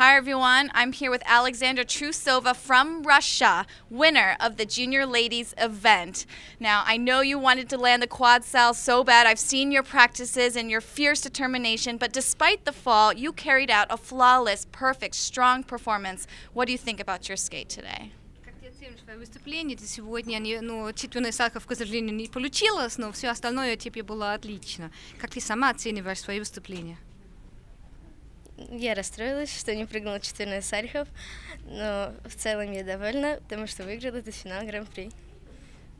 Hi everyone, I'm here with Alexandra Trusova from Russia, winner of the Junior Ladies event. Now, I know you wanted to land the quad sal so bad. I've seen your practices and your fierce determination, but despite the fall, you carried out a flawless, perfect, strong performance. What do you think about your skate today? Как ты оцениваешь свое выступление? Ты сегодня, не, ну, четверная ставка, к сожалению, не получилась, но все остальное тебе было отлично. Как ты сама оцениваешь свое выступление? Я расстроилась, что не прыгнула четверной Сальхов, но в целом я довольна, потому что выиграла этот финал Гран-при.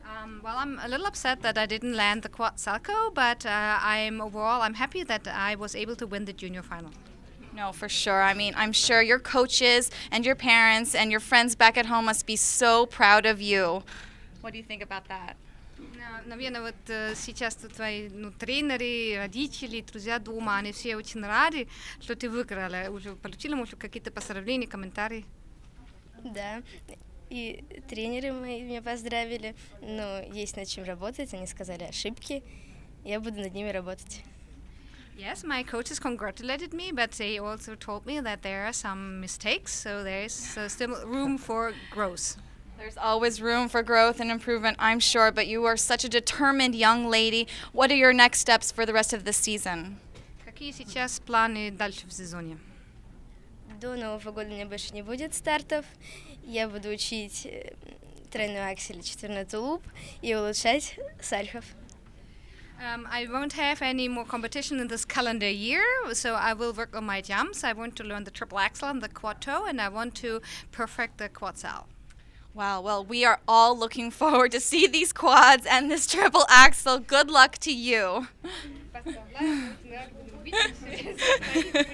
Um, well, I'm a little upset that I didn't land the quad salco, but uh, I'm overall I'm happy that I was able to win the junior final. No, for sure. I mean, I'm sure your coaches and your parents and your friends back at home must be so proud of you. What do you think about that? На- Наверное, вот э, сейчас твои ну, тренеры, родители, друзья дома, они все очень рады, что ты выиграла. Уже получила, может, какие-то поздравления, комментарии? Да, и тренеры мои меня поздравили, но есть над чем работать, они сказали ошибки, я буду над ними работать. Yes, my coaches congratulated me, but they also told me that there are some mistakes, so there's uh, still room for growth. There's always room for growth and improvement, I'm sure, but you are such a determined young lady. What are your next steps for the rest of the season? Какие сейчас планы дальше в сезоне? До Нового года у меня больше не будет стартов, я буду учить э, тройной аксель, четверной тулуп и улучшать Сальхов. Um, I won't have any more competition in this calendar year, so I will work on my jumps. I want to learn the triple axel and the quad toe, and I want to perfect the quad sal. Wow, well, we are all looking forward to see these quads and this triple axel. Good luck to you.